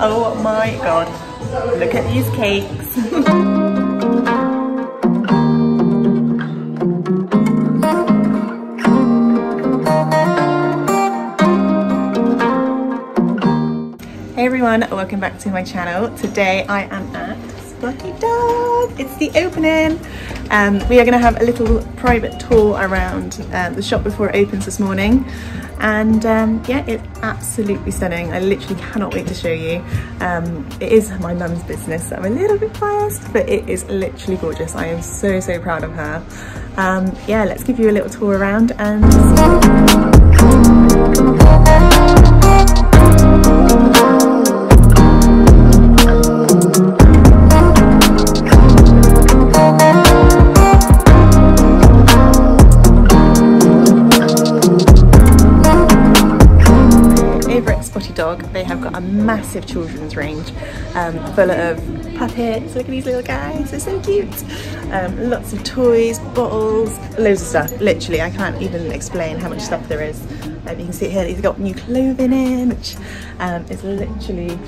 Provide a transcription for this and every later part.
Oh my god. Look at these cakes. Hey everyone, welcome back to my channel. Today I am at Spotty Dog. It's the opening. Um, we are going to have a little private tour around um, the shop before it opens this morning. And um, yeah, it's absolutely stunning. I literally cannot wait to show you. Um, it is my mum's business, so I'm a little bit biased, but it is literally gorgeous. I am so, so proud of her. Um, yeah, let's give you a little tour around and Dog, they have got a massive children's range um, full of puppets. Look at these little guys, they're so cute. Um, lots of toys, bottles, loads of stuff. Literally, I can't even explain how much stuff there is. Um, you can see here, they've got new clothing in, which um, is literally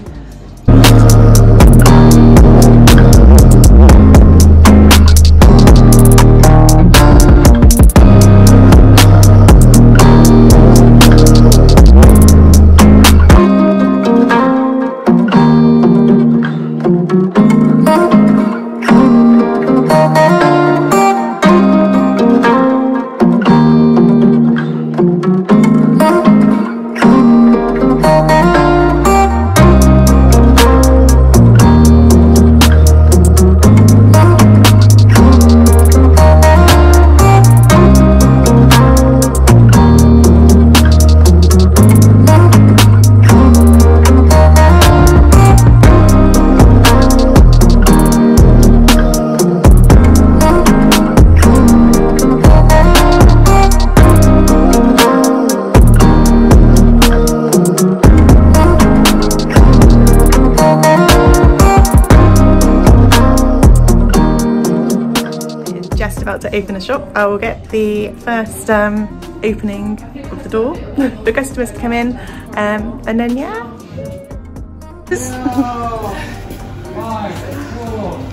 about to open a shop, I will get the first um, opening of the door. the customers to come in um, and then yeah.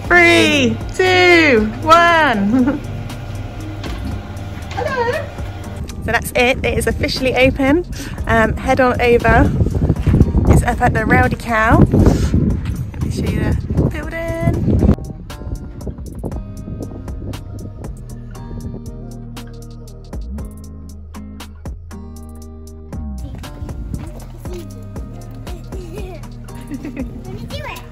Three, two, one. Hello. So that's it, it is officially open. Um, head on over, it's up at the Rowdey Cow. こんにちは